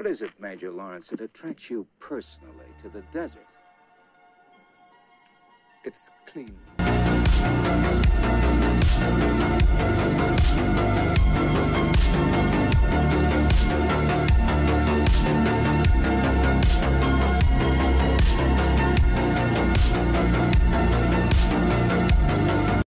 What is it, Major Lawrence, that attracts you personally to the desert? It's clean.